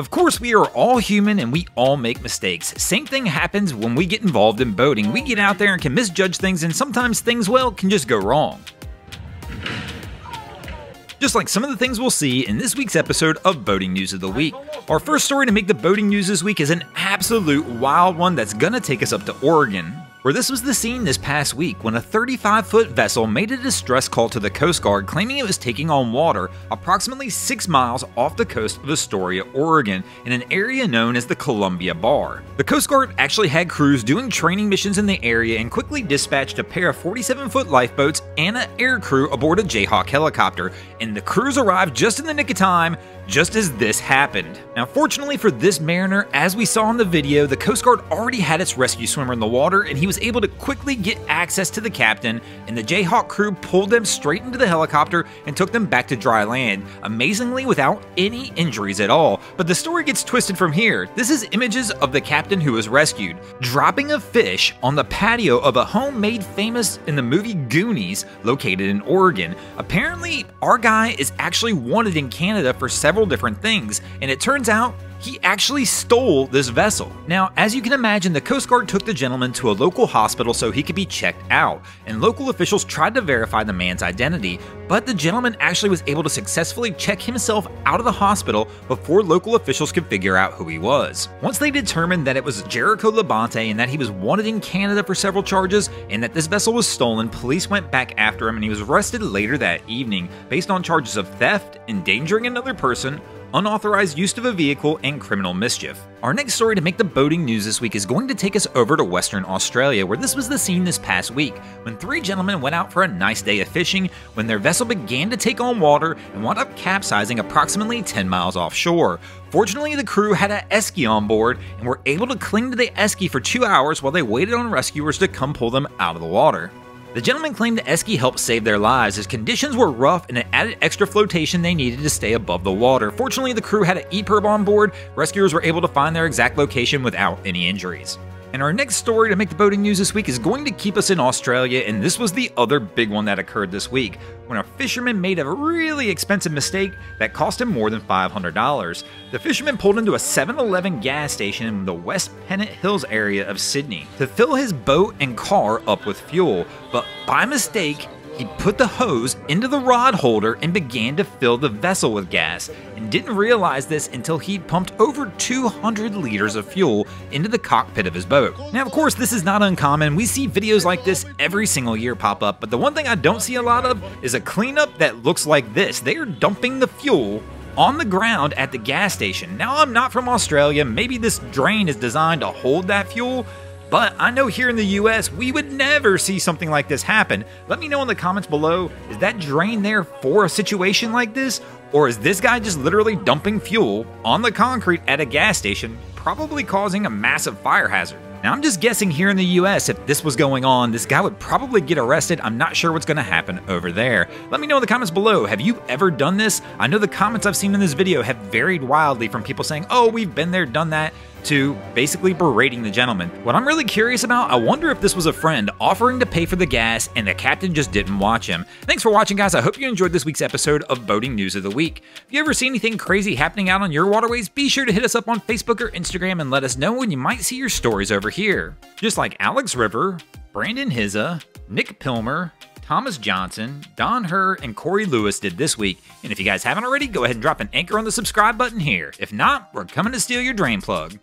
Of course, we are all human and we all make mistakes. Same thing happens when we get involved in boating. We get out there and can misjudge things, and sometimes things, well, can just go wrong. Just like some of the things we'll see in this week's episode of Boating News of the Week. Our first story to make the boating news this week is an absolute wild one that's gonna take us up to Oregon where this was the scene this past week when a 35 foot vessel made a distress call to the Coast Guard claiming it was taking on water approximately 6 miles off the coast of Astoria, Oregon, in an area known as the Columbia Bar. The Coast Guard actually had crews doing training missions in the area and quickly dispatched a pair of 47 foot lifeboats and an air crew aboard a Jayhawk helicopter, and the crews arrived just in the nick of time just as this happened. Now, fortunately for this mariner, as we saw in the video, the Coast Guard already had its rescue swimmer in the water and he was able to quickly get access to the captain, and the Jayhawk crew pulled them straight into the helicopter and took them back to dry land, amazingly without any injuries at all. But the story gets twisted from here. This is images of the captain who was rescued, dropping a fish on the patio of a home made famous in the movie Goonies, located in Oregon. Apparently, our guy is actually wanted in Canada for several different things, and it turns out he actually stole this vessel. Now, as you can imagine, the Coast Guard took the gentleman to a local hospital so he could be checked out, and local officials tried to verify the man's identity, but the gentleman actually was able to successfully check himself out of the hospital before local officials could figure out who he was. Once they determined that it was Jericho Labonte and that he was wanted in Canada for several charges, and that this vessel was stolen, police went back after him and he was arrested later that evening based on charges of theft, endangering another person, unauthorized use of a vehicle, and criminal mischief. Our next story to make the boating news this week is going to take us over to Western Australia, where this was the scene this past week, when three gentlemen went out for a nice day of fishing when their vessel began to take on water and wound up capsizing approximately 10 miles offshore. Fortunately, the crew had an esky on board and were able to cling to the esky for two hours while they waited on rescuers to come pull them out of the water. The gentleman claimed the esky helped save their lives as conditions were rough and it added extra flotation they needed to stay above the water. Fortunately, the crew had an EPIRB on board. Rescuers were able to find their exact location without any injuries. And our next story to make the boating news this week is going to keep us in Australia, and this was the other big one that occurred this week when a fisherman made a really expensive mistake that cost him more than $500. The fisherman pulled into a 7 Eleven gas station in the West Pennant Hills area of Sydney to fill his boat and car up with fuel, but by mistake, he put the hose into the rod holder and began to fill the vessel with gas, and didn't realize this until he'd pumped over 200 liters of fuel into the cockpit of his boat. Now, of course, this is not uncommon. We see videos like this every single year pop up, but the one thing I don't see a lot of is a cleanup that looks like this. They are dumping the fuel on the ground at the gas station. Now, I'm not from Australia. Maybe this drain is designed to hold that fuel, but I know here in the US, we would never see something like this happen. Let me know in the comments below is that drain there for a situation like this? Or is this guy just literally dumping fuel on the concrete at a gas station, probably causing a massive fire hazard? Now, I'm just guessing here in the US, if this was going on, this guy would probably get arrested. I'm not sure what's going to happen over there. Let me know in the comments below. Have you ever done this? I know the comments I've seen in this video have varied wildly from people saying, oh, we've been there, done that to basically berating the gentleman. What I'm really curious about, I wonder if this was a friend offering to pay for the gas and the captain just didn't watch him. Thanks for watching, guys. I hope you enjoyed this week's episode of Boating News of the Week. If you ever see anything crazy happening out on your waterways, be sure to hit us up on Facebook or Instagram and let us know when you might see your stories over here. Just like Alex River, Brandon Hizza, Nick Pilmer, Thomas Johnson, Don Herr, and Corey Lewis did this week. And if you guys haven't already, go ahead and drop an anchor on the subscribe button here. If not, we're coming to steal your drain plug.